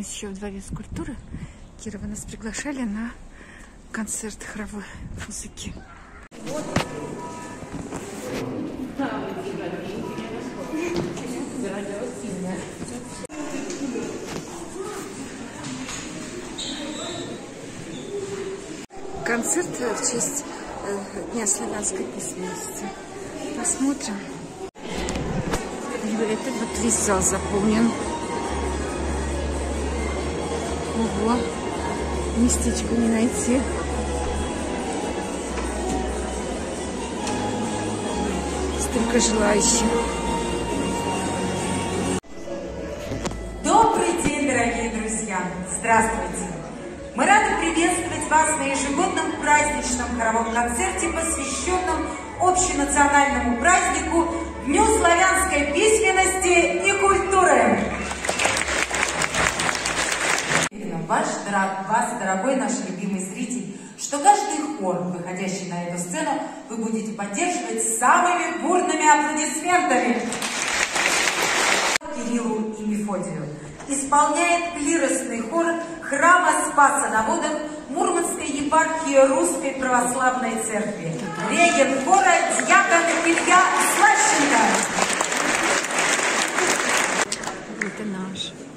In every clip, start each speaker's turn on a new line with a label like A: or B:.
A: зайдем еще в дворец культуры. Кирова нас приглашали на концерт хоровой музыки. Концерт в честь э, Дня славянской письменности. Посмотрим. Это вот весь зал заполнен. Ого, местечко не найти. Столько желающих.
B: Добрый день, дорогие друзья! Здравствуйте! Мы рады приветствовать вас на ежегодном праздничном хоровом концерте, посвященном общенациональному празднику Дню славянской письменности и культуры. Ваш, вас, дорогой наш любимый зритель, что каждый хор, выходящий на эту сцену, вы будете поддерживать самыми бурными аплодисментами. Кириллу и Мефодию исполняет клиросный хор храма Спаса на водах Мурманской епархии Русской Православной Церкви. Регент хора Дьякон Илья Слащенко.
A: Это наш.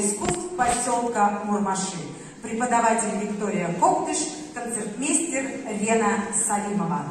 B: Искусств поселка Мурмаши. Преподаватель Виктория Коптыш, концертмейстер Лена Салимова.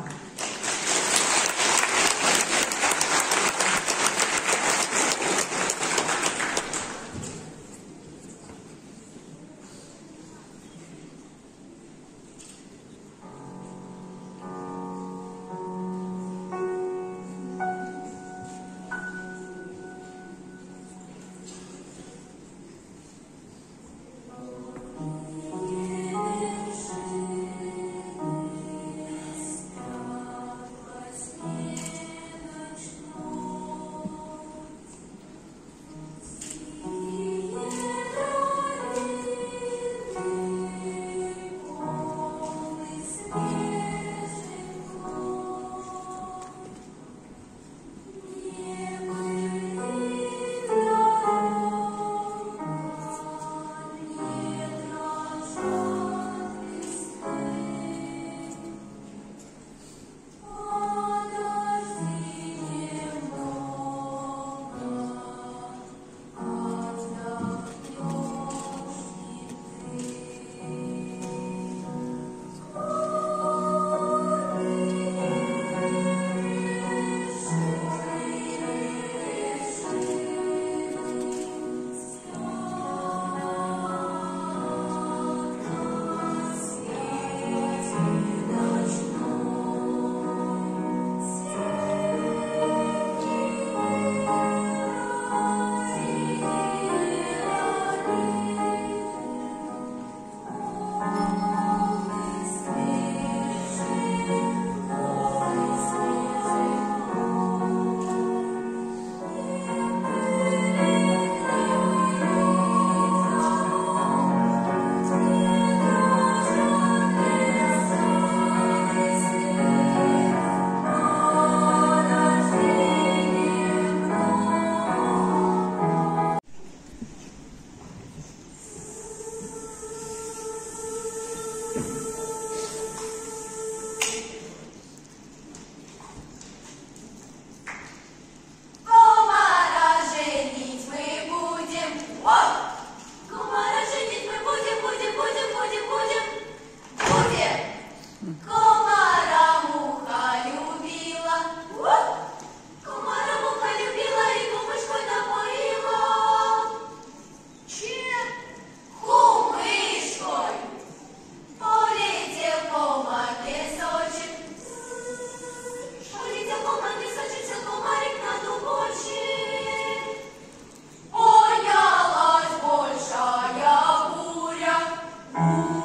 C: Thank
B: you.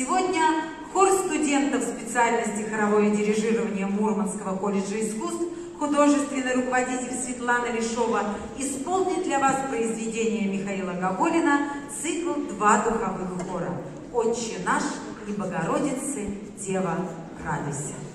B: Сегодня хор студентов специальности хоровое дирижирование Мурманского колледжа искусств художественный руководитель Светлана Лешова исполнит для вас произведение Михаила Габолина цикл «Два духовых хора» «Отче наш» и «Богородицы Дева радуйся».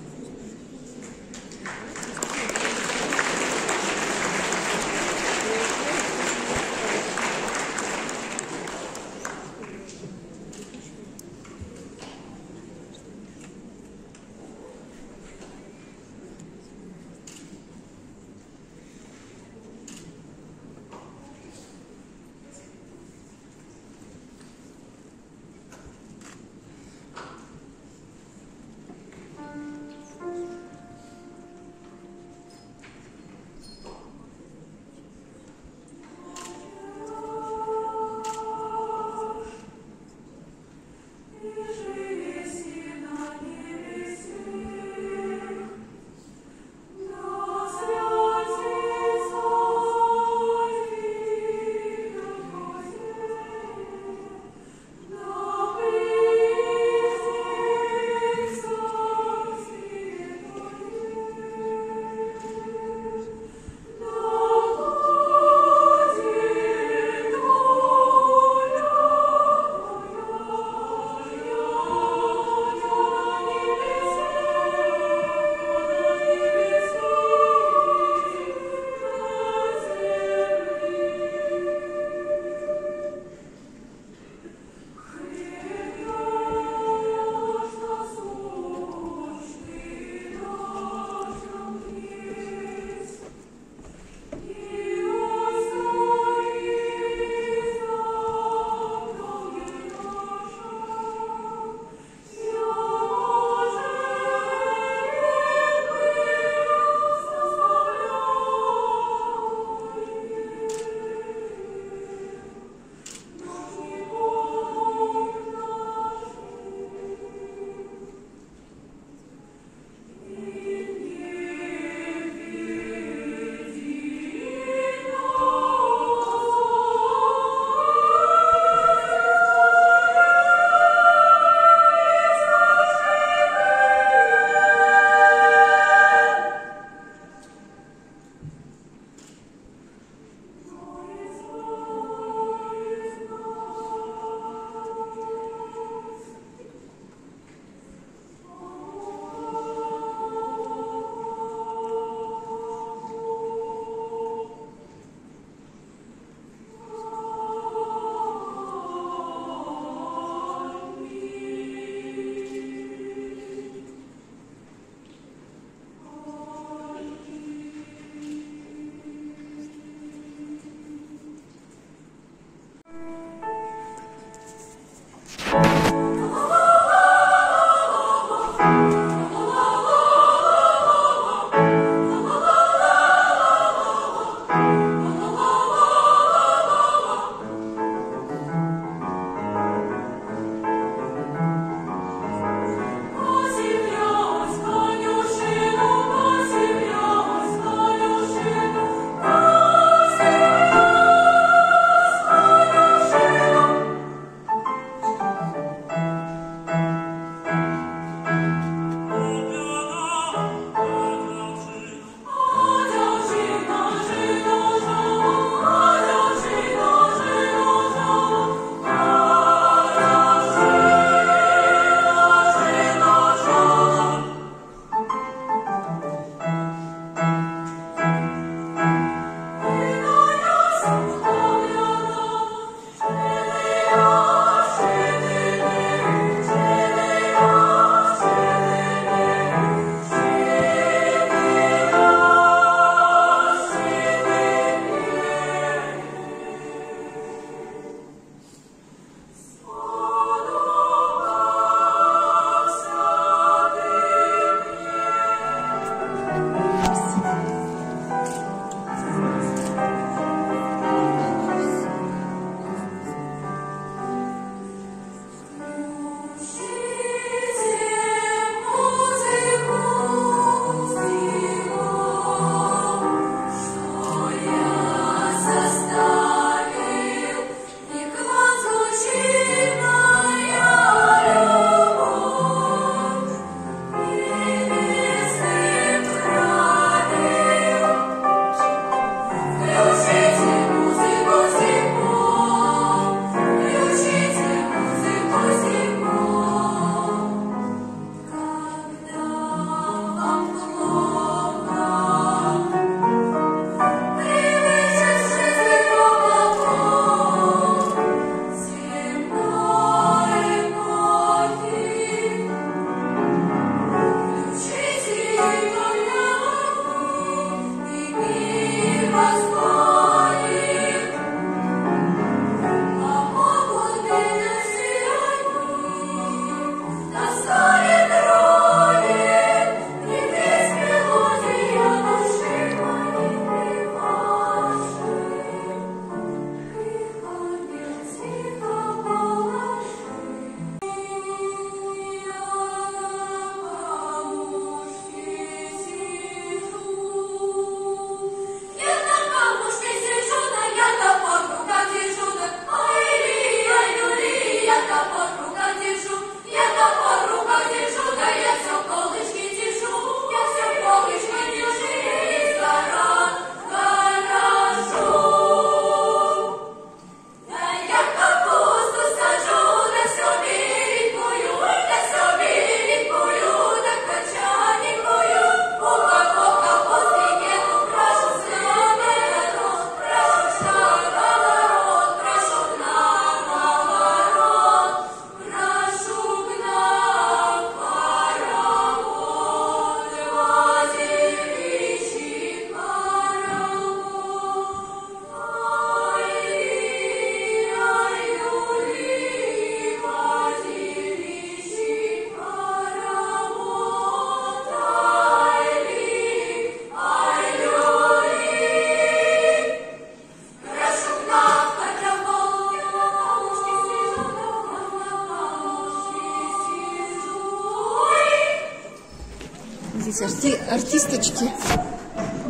A: Смотрите, арти артисточки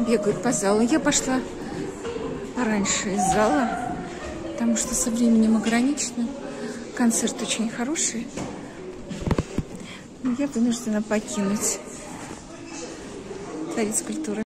A: бегают по залу. Я пошла раньше из зала, потому что со временем ограничено. Концерт очень хороший. Но я вынуждена покинуть дворец культуры.